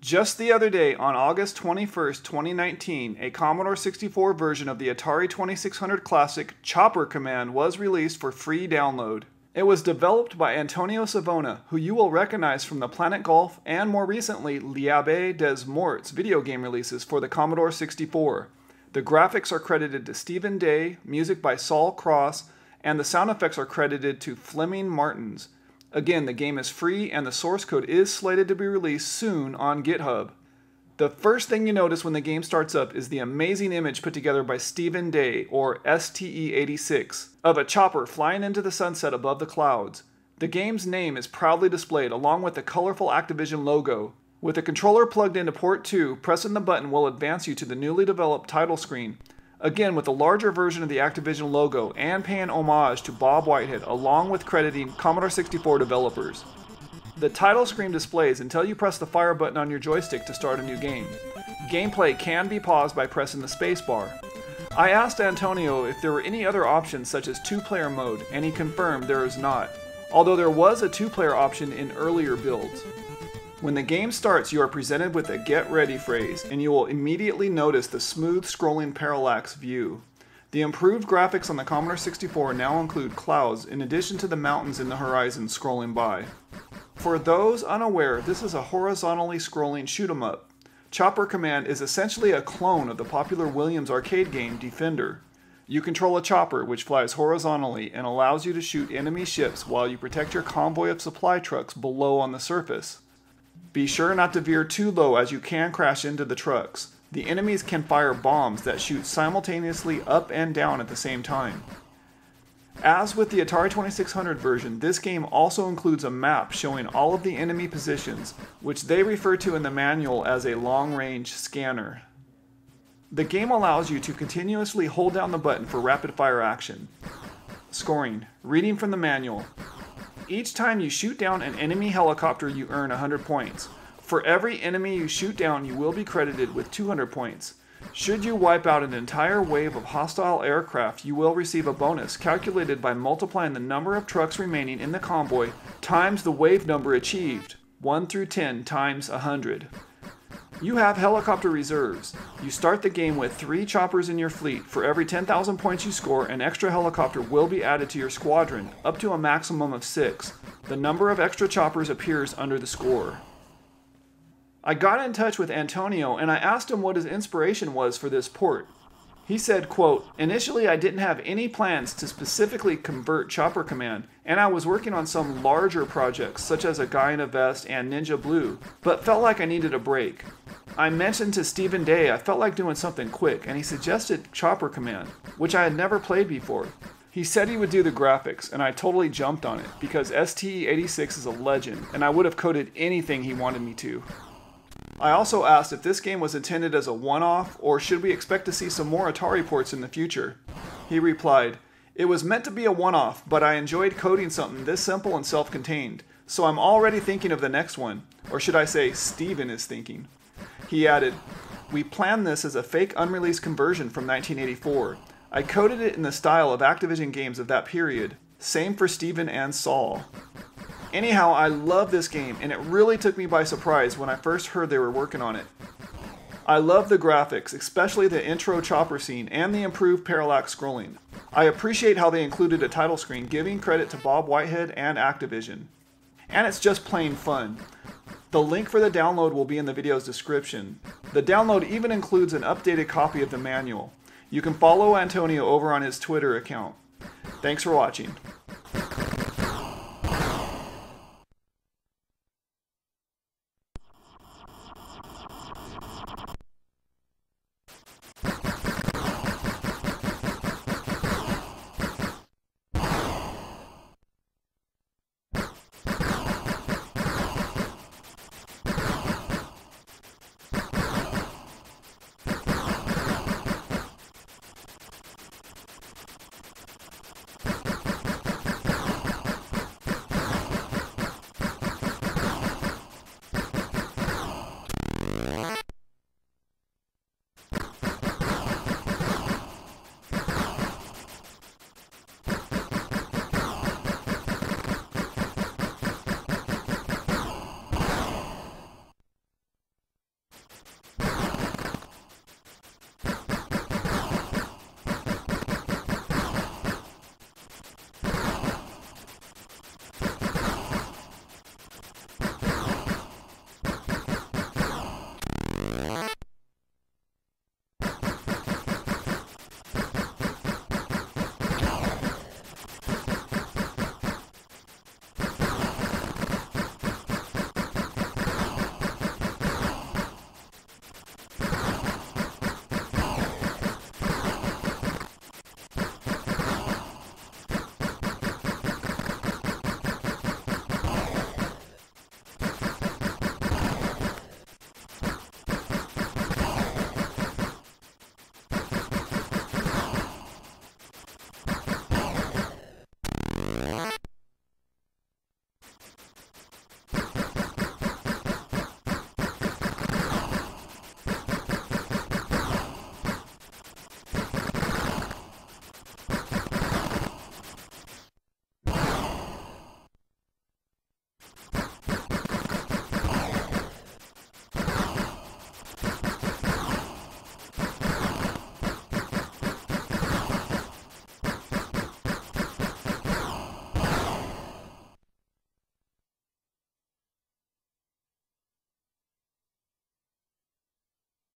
Just the other day, on August 21st, 2019, a Commodore 64 version of the Atari 2600 Classic Chopper Command was released for free download. It was developed by Antonio Savona, who you will recognize from the Planet Golf and more recently L'Abbaye des Morts video game releases for the Commodore 64. The graphics are credited to Steven Day, music by Saul Cross, and the sound effects are credited to Flemming Martins. Again, the game is free and the source code is slated to be released soon on GitHub. The first thing you notice when the game starts up is the amazing image put together by Steven Day, or STE86, of a chopper flying into the sunset above the clouds. The game's name is proudly displayed along with the colorful Activision logo. With the controller plugged into port 2, pressing the button will advance you to the newly developed title screen, Again, with a larger version of the Activision logo and paying homage to Bob Whitehead, along with crediting Commodore 64 developers. The title screen displays until you press the fire button on your joystick to start a new game. Gameplay can be paused by pressing the spacebar. I asked Antonio if there were any other options such as two-player mode, and he confirmed there is not, although there was a two-player option in earlier builds. When the game starts, you are presented with a get ready phrase, and you will immediately notice the smooth scrolling parallax view. The improved graphics on the Commodore 64 now include clouds in addition to the mountains in the horizon scrolling by. For those unaware, this is a horizontally scrolling shoot 'em up. Chopper Command is essentially a clone of the popular Williams arcade game Defender. You control a chopper which flies horizontally and allows you to shoot enemy ships while you protect your convoy of supply trucks below on the surface. Be sure not to veer too low as you can crash into the trucks. The enemies can fire bombs that shoot simultaneously up and down at the same time. As with the Atari 2600 version, this game also includes a map showing all of the enemy positions, which they refer to in the manual as a long range scanner. The game allows you to continuously hold down the button for rapid fire action. Scoring. Reading from the manual. Each time you shoot down an enemy helicopter, you earn 100 points. For every enemy you shoot down, you will be credited with 200 points. Should you wipe out an entire wave of hostile aircraft, you will receive a bonus calculated by multiplying the number of trucks remaining in the convoy times the wave number achieved, 1 through 10 times 100. You have helicopter reserves. You start the game with three choppers in your fleet. For every 10,000 points you score, an extra helicopter will be added to your squadron, up to a maximum of six. The number of extra choppers appears under the score. I got in touch with Antonio and I asked him what his inspiration was for this port. He said, quote, Initially I didn't have any plans to specifically convert Chopper Command, and I was working on some larger projects such as a Guy in a Vest and Ninja Blue, but felt like I needed a break. I mentioned to Steven Day I felt like doing something quick, and he suggested Chopper Command, which I had never played before. He said he would do the graphics, and I totally jumped on it because STE86 is a legend, and I would have coded anything he wanted me to. I also asked if this game was intended as a one-off or should we expect to see some more Atari ports in the future. He replied, It was meant to be a one-off, but I enjoyed coding something this simple and self-contained, so I'm already thinking of the next one, or should I say Steven is thinking. He added, We planned this as a fake unreleased conversion from 1984. I coded it in the style of Activision games of that period. Same for Steven and Saul. Anyhow, I love this game, and it really took me by surprise when I first heard they were working on it. I love the graphics, especially the intro chopper scene and the improved parallax scrolling. I appreciate how they included a title screen, giving credit to Bob Whitehead and Activision. And it's just plain fun. The link for the download will be in the video's description. The download even includes an updated copy of the manual. You can follow Antonio over on his Twitter account. Thanks for watching.